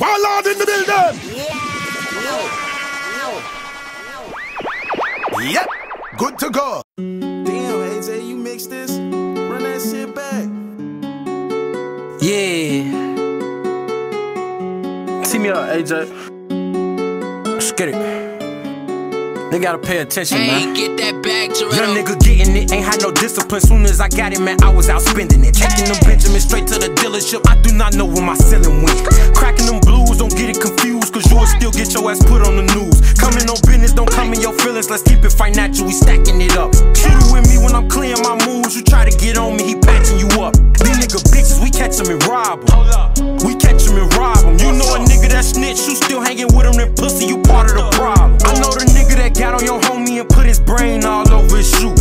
Warlord in the building. Yep, good to go. Damn, AJ, you mix this? Run that shit back. Yeah. Tee me up, AJ. Let's get it. They gotta pay attention, Hey, man. get that bag, Young nigga getting it, ain't had no discipline. Soon as I got it, man, I was out spending it. Taking them Benjamin straight to the dealership. I do not know where my ceiling went. Your ass put on the news. Coming on business, don't come in your feelings. Let's keep it financial, we stacking it up. Shoot it with me when I'm clearing my moves. You try to get on me, he patching you up. These nigga bitches, we catch them and rob them. We catch them and rob them. You know a nigga that snitch, you still hanging with him, then pussy, you part of the problem. I know the nigga that got on your homie and put his brain all over his shoe.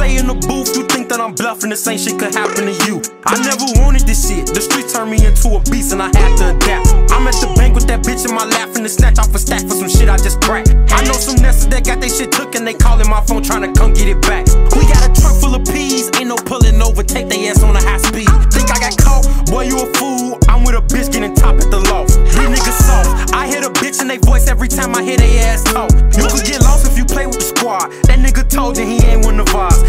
Say in the booth, you think that I'm bluffing, the same shit could happen to you. I never wanted this shit. The streets turned me into a beast and I had to adapt. I'm at the bank with that bitch in my lap and the snatch off a stack for some shit I just cracked. I know some nesters that got their shit took and they calling my phone trying to come get it back. We got a trunk full of peas, ain't no pulling over, take they ass on a high speed. Think I got caught? Boy, you a fool. I'm with a bitch getting top at the loft. These niggas soft. I hear the bitch in they voice every time I hear they ass talk. You could get lost if you play with the squad. That nigga told you he ain't one of ours.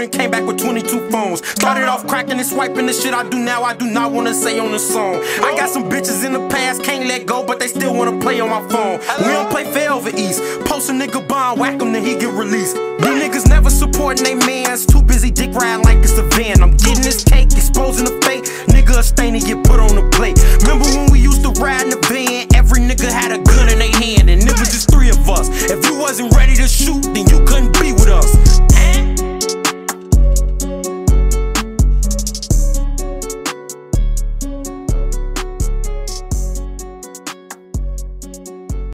Road and came back with 22 phones. Started off cracking and swiping the shit I do now. I do not wanna say on the song. I got some bitches in the past, can't let go, but they still wanna play on my phone. We don't play fair over East. Post a nigga bond, whack him, then he get released. You niggas never supporting they mans. Too busy dick riding like it's a van. I'm getting this cake, exposing the fake. Nigga a stain and get put on the